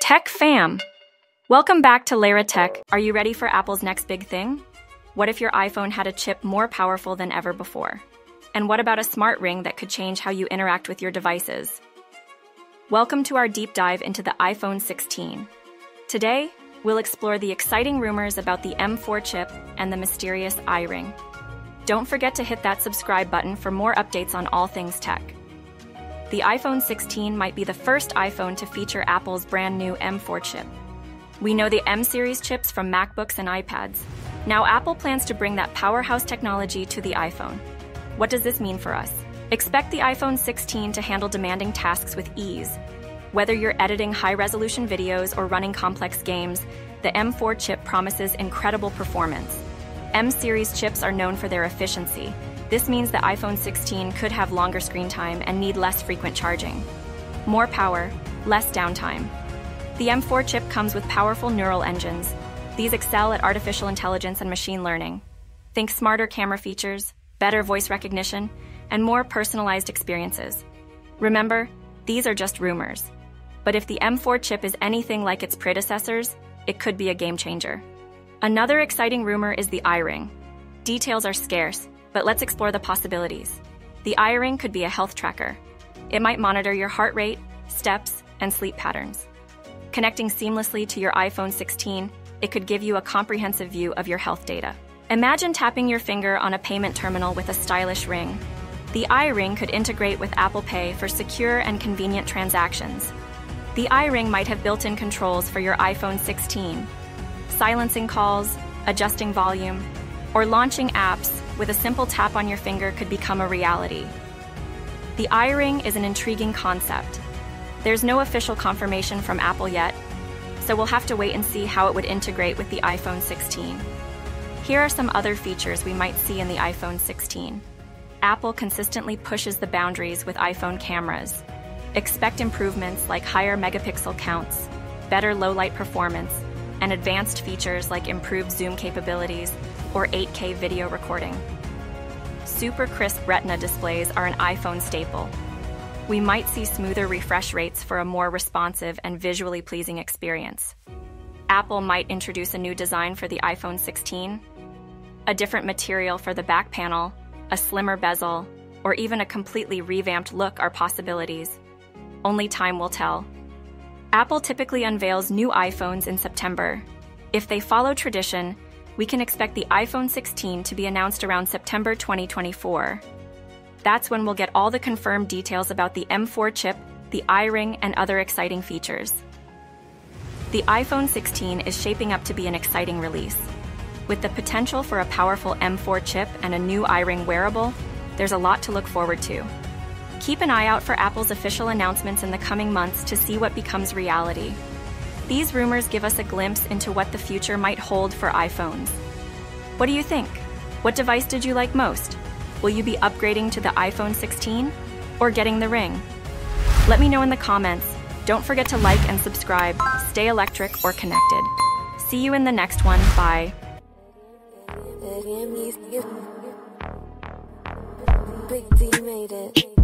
Tech fam! Welcome back to Lyera Tech. Are you ready for Apple's next big thing? What if your iPhone had a chip more powerful than ever before? And what about a smart ring that could change how you interact with your devices? Welcome to our deep dive into the iPhone 16. Today, we'll explore the exciting rumors about the M4 chip and the mysterious iRing. Don't forget to hit that subscribe button for more updates on all things tech. The iPhone 16 might be the first iPhone to feature Apple's brand new M4 chip. We know the M series chips from MacBooks and iPads. Now, Apple plans to bring that powerhouse technology to the iPhone. What does this mean for us? Expect the iPhone 16 to handle demanding tasks with ease. Whether you're editing high resolution videos or running complex games, the M4 chip promises incredible performance. M series chips are known for their efficiency. This means the iPhone 16 could have longer screen time and need less frequent charging. More power, less downtime. The M4 chip comes with powerful neural engines. These excel at artificial intelligence and machine learning. Think smarter camera features, better voice recognition, and more personalized experiences. Remember, these are just rumors. But if the M4 chip is anything like its predecessors, it could be a game changer. Another exciting rumor is the iRing. Details are scarce, but let's explore the possibilities. The iRing could be a health tracker. It might monitor your heart rate, steps, and sleep patterns. Connecting seamlessly to your iPhone 16, it could give you a comprehensive view of your health data. Imagine tapping your finger on a payment terminal with a stylish ring, the iRing could integrate with Apple Pay for secure and convenient transactions. The iRing might have built in controls for your iPhone 16, silencing calls, adjusting volume, or launching apps with a simple tap on your finger could become a reality. The iRing is an intriguing concept. There's no official confirmation from Apple yet, so we'll have to wait and see how it would integrate with the iPhone 16. Here are some other features we might see in the iPhone 16. Apple consistently pushes the boundaries with iPhone cameras. Expect improvements like higher megapixel counts, better low light performance, and advanced features like improved zoom capabilities or 8K video recording. Super crisp Retina displays are an iPhone staple. We might see smoother refresh rates for a more responsive and visually pleasing experience. Apple might introduce a new design for the iPhone 16, a different material for the back panel, a slimmer bezel, or even a completely revamped look are possibilities. Only time will tell. Apple typically unveils new iPhones in September. If they follow tradition, we can expect the iPhone 16 to be announced around September 2024. That's when we'll get all the confirmed details about the M4 chip, the iRing, and other exciting features. The iPhone 16 is shaping up to be an exciting release. With the potential for a powerful M4 chip and a new iRing wearable, there's a lot to look forward to. Keep an eye out for Apple's official announcements in the coming months to see what becomes reality. These rumors give us a glimpse into what the future might hold for iPhones. What do you think? What device did you like most? Will you be upgrading to the iPhone 16 or getting the ring? Let me know in the comments. Don't forget to like and subscribe. Stay electric or connected. See you in the next one. Bye. Big D made it.